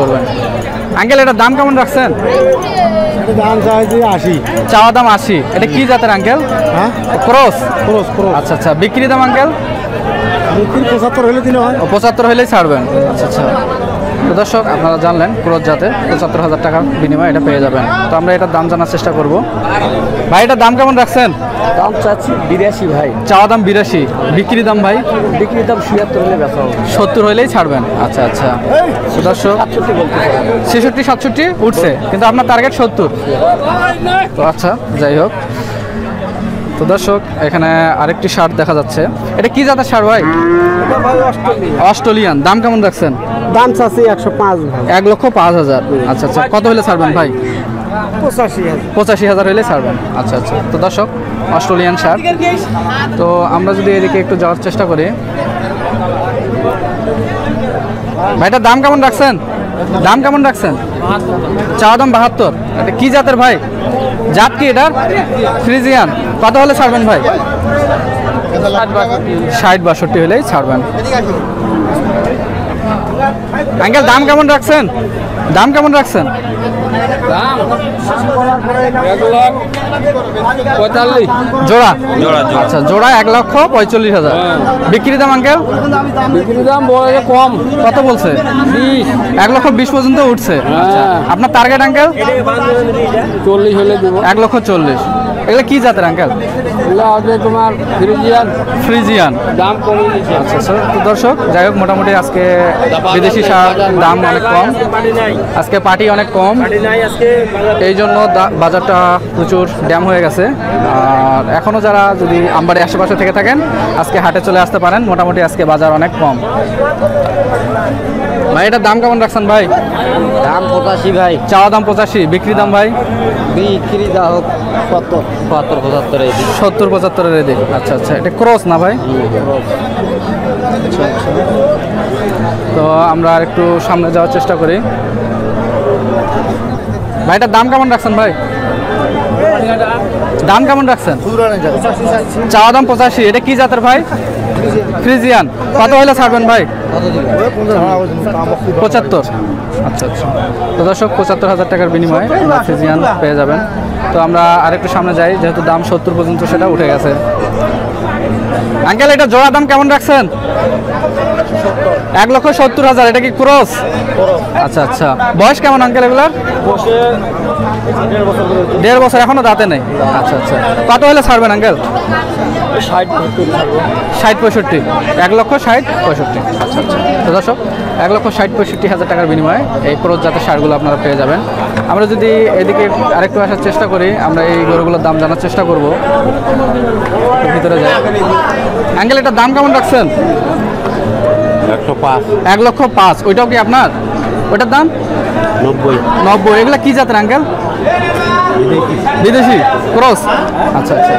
করবেন। আঙ্কেল এটার দাম কেমন রাখছেন? এটা দাম চাইছি আশি। চাওয়া দাম আশি। এটা কি জাতের আঙ্কেল? হ্যাঁ? ক্রস? ক্রস খরচ আচ্ছা আচ্ছা। বিক্রি দাম আঙ্কেল? বিক্রি পঁচাত্তর হলে দিলে হয়। পঁচাত্তর হলেই ছাড়বেন। আচ্ছা আচ্ছা। তো দর্শক আপনারা জানলেন ক্রোজ জাতে পঁচাত্তর হাজার টাকার বিনিময়ে এটা পেয়ে যাবেন। তো আমরা এটার দাম জানার চেষ্টা করব। ভাই এটার দাম কেমন রাখছেন? দাম চাচ্ছি বিরাশি ভাই। চাওয়া দাম বিরাশি। বিক্রি দাম ভাই? বিক্রির দাম ছিয়াত্তর হলে বেচা হবে। সত্তর হলেই ছাড়বেন। আচ্ছা আচ্ছা। দর্শক ছেষট্টি সাতষট্টি উঠছে কিন্তু আপনার টার্গেট সত্তর। তো আচ্ছা যাই হোক। তো দর্শক এখানে আরেকটি শার্ট দেখা যাচ্ছে। এটা কি জাতের শার্ট ভাই? অস্ট্রেলিয়ান। দাম কেমন রাখছেন? দাম চাচ্ছি একশো পাঁচ এক লক্ষ পাঁচ হাজার। আচ্ছা আচ্ছা। কত হলে ছাড়বেন ভাই? পঁচাশি হাজার। পঁচাশি হাজার হলে ছাড়বেন। আচ্ছা আচ্ছা। তো দর্শক অস্ট্রেলিয়ান শার্ট তো আমরা যদি এদিকে একটু যাওয়ার চেষ্টা করি। ভাইটার দাম কেমন রাখছেন? দাম কেমন রাখছেন? চাওয়া দাম বাহাত্তর। এটা কি জাতের ভাই? জাত কি এটার? ফ্রিজিয়ান। কত হলে ছাড়বেন ভাই? ষাট বাষট্টি হলেই ছাড়বেন। আঙ্কেল দাম কেমন রাখছেন? দাম কেমন রাখছেন? জোড়া? আচ্ছা জোড়া এক লক্ষ পঁয়তাল্লিশ হাজার। বিক্রি দাম আঙ্কেল? বিক্রির দাম কম। কত বলছে? এক লক্ষ বিশ পর্যন্ত উঠছে। আচ্ছা। আপনার টার্গেট আঙ্কেল? চল্লিশ হলে এক লক্ষ চল্লিশ। এগুলো কি জাতের আঙ্কেল? তোমার ফ্রিজিয়ান। ফ্রিজিয়ান। দাম কমে আচ্ছা আচ্ছা তো দর্শক যাই হোক মোটামুটি আজকে বিদেশি সার দাম অনেক কম। আজকে পার্টি অনেক কম। এই জন্য বাজারটা প্রচুর ড্যাম হয়ে গেছে। আর এখনও যারা যদি আমবাড়ি আশেপাশে থেকে থাকেন আজকে হাটে চলে আসতে পারেন। মোটামুটি আজকে বাজার অনেক কম। ভাই এটার দাম কেমন রাখছেন ভাই? দাম পঁচাশি ভাই। চাওয়া দাম পঁচাশি বিক্রি দাম ভাই? বিক্রি দা হোক সত্তর। বাহাত্তর পঁচাত্তর সত্তর পঁচাত্তরের এদিক আচ্ছা আচ্ছা এটা ক্রস না ভাই। তো আমরা একটু সামনে যাওয়ার চেষ্টা করি। ভাইটার দাম কেমন রাখছেন ভাই? দাম কেমন রাখছেন? চাওয়া দাম পঁচাশি এটা কি জাতের ভাই? ফ্রিজিয়ান। কত হলে ছাড়বেন ভাই? পঁচাত্তর। আচ্ছা আচ্ছা। তো দর্শক, পঁচাত্তর হাজার টাকার বিনিময়ে ফ্রিজিয়ান পেয়ে যাবেন। তো আমরা আরেকটু সামনে যাই, যেহেতু দাম সত্তর পর্যন্ত সেটা উঠে গেছে। আঙ্কেল, এটা জোড়া দাম কেমন রাখছেন? এক লক্ষ সত্তর হাজার, এটা কি ক্রস? আচ্ছা আচ্ছা। বয়স কেমন আঙ্কেল এগুলার? দেড় বছর এখনও দাঁতে নেই? আচ্ছা আচ্ছা। কত হলে ছাড়বেন আঙ্কেল? ষাট ষাট পঁয়ষট্টি। এক লক্ষ ষাট পঁয়ষট্টি। আচ্ছা আচ্ছা। তো দর্শক এক লক্ষ ষাট পঁয়ষট্টি হাজার টাকার বিনিময়ে এই ক্রোজ জাতের সারগুলো আপনারা পেয়ে যাবেন। আমরা যদি এদিকে আরেকটু আসার চেষ্টা করি আমরা এই গরুগুলোর দাম জানার চেষ্টা করব। ভিতরে যাই। অ্যাঙ্গেল এটার দাম কেমন রাখছেন? একশো পাঁচ। এক লক্ষ পাঁচ। ওইটাও কি আপনার? ওইটার দাম? নব্বই। নব্বই। এগুলো কি জাতের আঙ্কেল? বিদেশি। ক্রস? আচ্ছা আচ্ছা।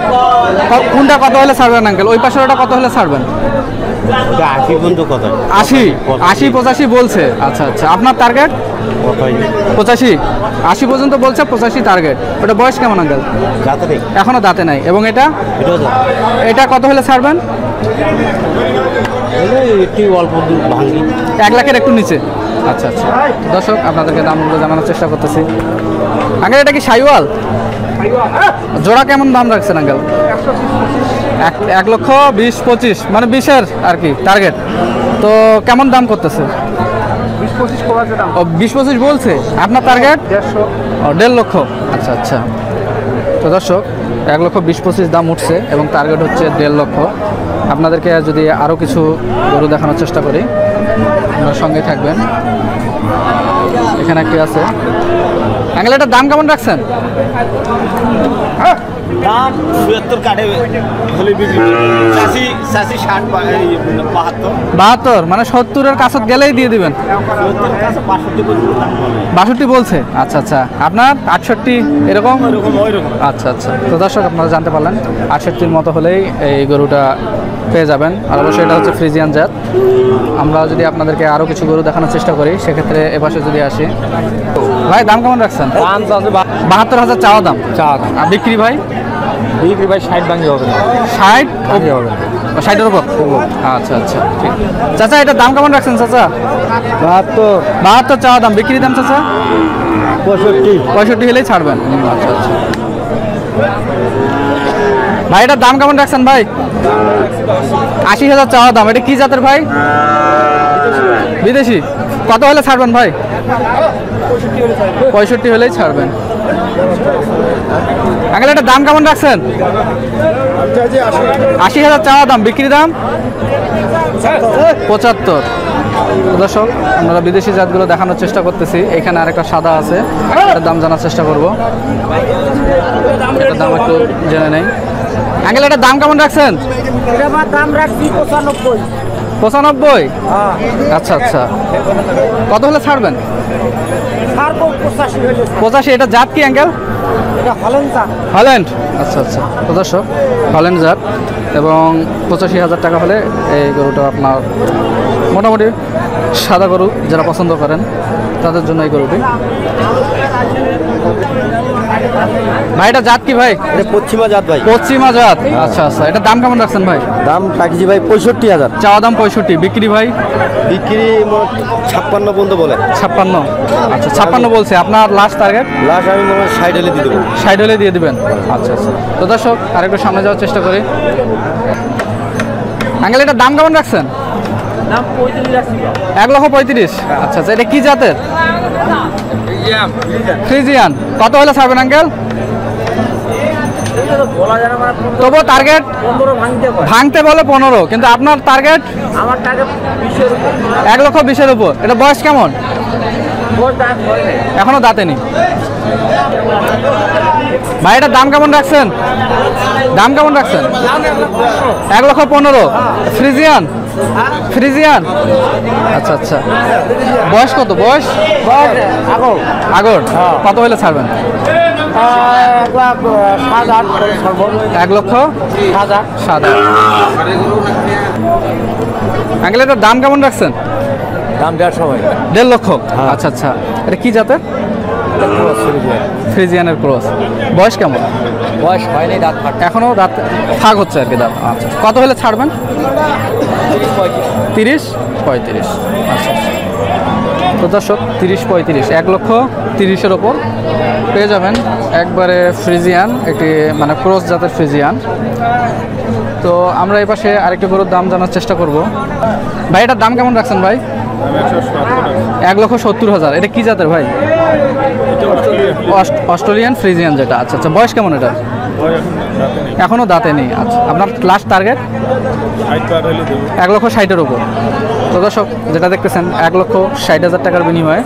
কোনটা কত হলে ছাড়বেন আঙ্কেল? ওই পাশের ওটা কত হলে ছাড়বেন? আশি আশি? পঁচাশি বলছে। আচ্ছা আচ্ছা। আপনার টার্গেট পঁচাশি। আশি পর্যন্ত বলছে পঁচাশি টার্গেট ওটা বয়স কেমন আঙ্কেল? এখনও দাঁতে নাই। এবং এটা? এটা কত হলে ছাড়বেন? একটি অল্প ভাঙি। এক লাখের একটু নিচে। আচ্ছা আচ্ছা। দর্শক আপনাদেরকে দামগুলো জানানোর চেষ্টা করতেছি। আঙ্কেল এটা কি সাইওয়াল? জোড়া কেমন দাম রাখছেন আঙ্কেল? এক এক লক্ষ বিশ পঁচিশ মানে বিশের আর কি টার্গেট তো কেমন দাম করতেছে? ও বিশ পঁচিশ বলছে? আপনার টার্গেট ও দেড় লক্ষ। আচ্ছা আচ্ছা। তো দর্শক এক লক্ষ বিশ পঁচিশ দাম উঠছে এবং টার্গেট হচ্ছে দেড় লক্ষ। আপনাদেরকে যদি আরও কিছু গরু দেখানোর চেষ্টা করি, আপনার সঙ্গে থাকবেন। এখানে একটি আছে। অ্যাঙ্গেল দাম কেমন রাখছেন? দাম চুয়াত্তর কাঠে চাষি ষাট বাহাত্তর। বাহাত্তর? মানে সত্তরের কাছত গেলেই দিয়ে দিবেন? বাষট্টি দাম বলছে? আচ্ছা আচ্ছা। আপনার আটষট্টি এরকম? আচ্ছা আচ্ছা। তো দর্শক আপনারা জানতে পারলেন আটষট্টির মতো হলেই এই গরুটা পেয়ে যাবেন। আর অবশ্যই এটা হচ্ছে ফ্রিজিয়ান জাত। আমরা যদি আপনাদেরকে আরও কিছু গরু দেখানোর চেষ্টা করি সেক্ষেত্রে এপাশে যদি আসি। ভাই দাম কেমন রাখছেন? দাম বাহাত্তর হাজার চাওয়া দাম। চা আর বিক্রি ভাই? বিক্রি ভাই ষাট ভাঙি হবে। ষাট? ভাঙি হবে। ষাটের উপর? আচ্ছা আচ্ছা ঠিক। চাচা এটার দাম কেমন রাখছেন চাচা? বাহাত্তর। বাহাত্তর চাওয়া দাম বিক্রি দাম চাচা? পঁয়ষট্টি। পঁয়ষট্টি হলেই ছাড়বেন। আচ্ছা আচ্ছা। ভাই এটার দাম কেমন রাখছেন ভাই? আশি হাজার চাওয়া দাম এটা কি জাতের ভাই? বিদেশি। কত হলে ছাড়বেন ভাই? পঁয়ষট্টি হলেই ছাড়বেন। আগে দাম কেমন রাখছেন? আশি হাজার চাওয়া দাম বিক্রি দাম? পঁচাত্তর। দর্শক আমরা বিদেশি জাতগুলো দেখানোর চেষ্টা করতেছি। এখানে আরেকটা সাদা আছে এটার দাম জানার চেষ্টা করব। এটার দাম একটু জেনে নেই। আঙ্কেল এটার দাম কেমন রাখছেন? দাম রাখছি পঁচানব্বই। পঁচানব্বই? হ্যাঁ। আচ্ছা আচ্ছা। কত হলে ছাড়বেন? ছাড়বো পঁচাশি এটা জাত কি চা হল্যান্ড আচ্ছা আচ্ছা। পঁচাশো দর্শক হল্যান্ড জাত। এবং পঁচাশি হাজার টাকা হলে এই গরুটা আপনার মোটামুটি সাদা গরু যারা পছন্দ করেন তাদের জন্য এই গরুটি। ভাই এটা জাত কি ভাই? এটা পশ্চিমা জাত ভাই। পশ্চিমা জাত। আচ্ছা আচ্ছা। এটা দাম কেমন রাখছেন ভাই? দাম রাখছি ভাই পঁয়ষট্টি হাজার। চাওয়া দাম পঁয়ষট্টি। বিক্রি ভাই? বিক্রি ছাপ্পান্ন পর্যন্ত বলে। ছাপ্পান্ন। আচ্ছা ছাপ্পান্ন বলছে। আপনার লাস্ট টার্গেট লাস্ট আমি মনে হয় ষাট হলে দিয়ে দেবো। সাইড হলে দিয়ে দিবেন। আচ্ছা আচ্ছা। তো দর্শক আরেকটু সামনে যাওয়ার চেষ্টা করি। আঙ্কেল এটার দাম কেমন রাখছেন? এক লক্ষ পঁয়ত্রিশ। আচ্ছা আচ্ছা এটা কি জাতের? ফ্রিজিয়ান। কত হলে ছাড়বেন আঙ্কেল? মানে তবুও টার্গেট ভাঙতে বলে পনেরো কিন্তু আপনার টার্গেট এক লক্ষ বিশের উপর। এটা বয়স কেমন? এখনও দাঁতেনি। ভাই এটার দাম কেমন রাখছেন? দাম কেমন রাখছেন? এক লক্ষ পনেরো। ফ্রিজিয়ান? ফ্রিজিয়ান? আচ্ছা আচ্ছা। বয়স কত? বয়স? আগর। আগর। কত হলে ছাড়বেন? এক লক্ষ? সাত। আঙ্কেল এটার দাম কেমন রাখছেন? দাম দেড়শো ভাই দেড় লক্ষ? আচ্ছা আচ্ছা। এটা কি জাতের? ফ্রিজিয়ানের ক্রস। বয়স কেমন? বয়স হয়নি দাঁত এখনও দাঁত ফাঁক হচ্ছে আর কি দাঁত। আচ্ছা কত হলে ছাড়বেন? তিরিশ পঁয়ত্রিশ। আচ্ছা আচ্ছা। তো দর্শক তিরিশ পঁয়ত্রিশ। এক লক্ষ তিরিশের ওপর পেয়ে যাবেন একবারে ফ্রিজিয়ান একটি মানে ক্রস জাতের ফ্রিজিয়ান। তো আমরা এই পাশে আরেকটি গরুর দাম জানার চেষ্টা করব। ভাই এটার দাম কেমন রাখছেন ভাই? এক লক্ষ সত্তর হাজার। এটা কি জাতের ভাই? অস্ট- অস্ট্রেলিয়ান ফ্রিজিয়ান যেটা। আচ্ছা আচ্ছা। বয়স কেমন এটা এখনও দাঁতে নেই। আচ্ছা আপনার লাস্ট টার্গেট এক লক্ষ ষাটের উপর। তো দর্শক যেটা দেখতেছেন এক লক্ষ ষাট হাজার টাকার বিনিময়ে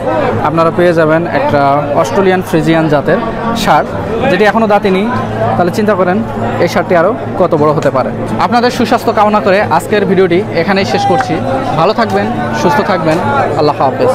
আপনারা পেয়ে যাবেন একটা অস্ট্রেলিয়ান ফ্রিজিয়ান জাতের শার্ট যেটি এখনও দাঁতে নেই। তাহলে চিন্তা করেন এই শার্টটি আরও কত বড় হতে পারে। আপনাদের সুস্বাস্থ্য কামনা করে আজকের ভিডিওটি এখানেই শেষ করছি। ভালো থাকবেন সুস্থ থাকবেন। আল্লাহ হাফেজ।